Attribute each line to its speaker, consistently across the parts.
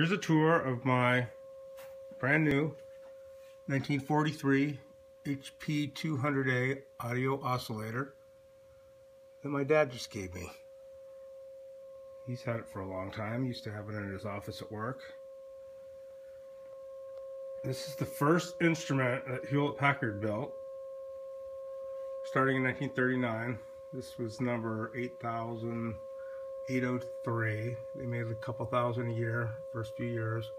Speaker 1: Here's a tour of my brand new 1943 HP 200A audio oscillator that my dad just gave me. He's had it for a long time. Used to have it in his office at work. This is the first instrument that Hewlett Packard built starting in 1939. This was number 8000 803. They made a couple thousand a year, first few years.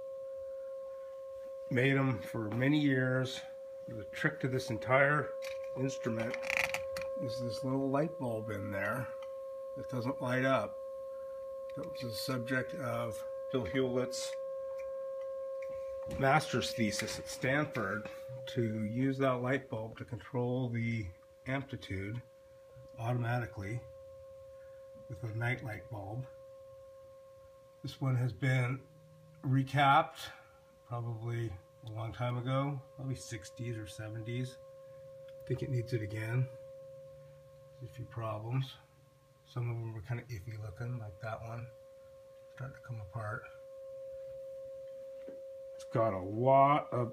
Speaker 1: Made them for many years. The trick to this entire instrument is this little light bulb in there that doesn't light up. That was the subject of Bill Hewlett's master's thesis at Stanford to use that light bulb to control the amplitude automatically with a nightlight bulb. This one has been recapped probably a long time ago, probably 60s or 70s. I think it needs it again. There's a few problems. Some of them were kind of iffy looking, like that one. Starting to come apart. It's got a lot of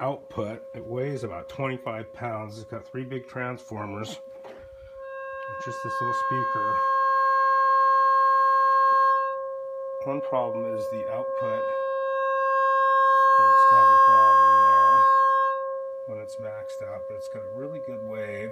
Speaker 1: output. It weighs about 25 pounds. It's got three big transformers. Just this little speaker. One problem is the output starts to have a problem there when it's maxed out, but it's got a really good wave.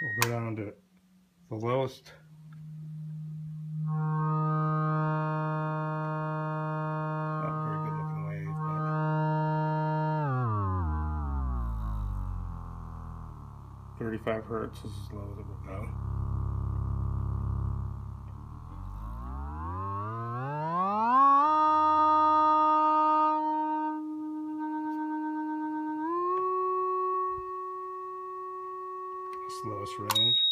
Speaker 1: We'll go down to the lowest 35 hertz is as low as it will go. Slowest range,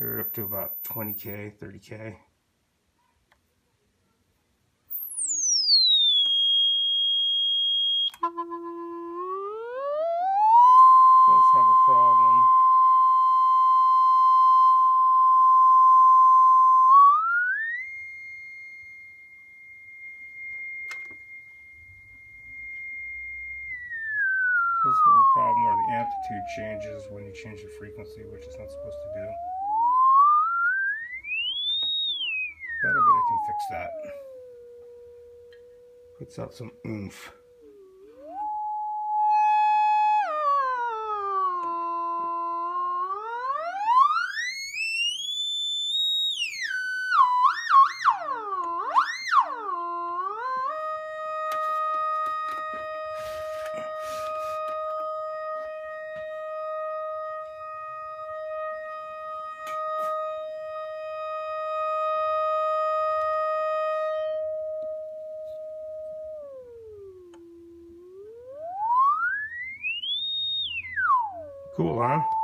Speaker 1: mid about 20K, 30K. Does have a problem. Does have a problem where the amplitude changes when you change the frequency, which it's not supposed to do. Better, but I can fix that. Puts out some oomph. Cool, huh?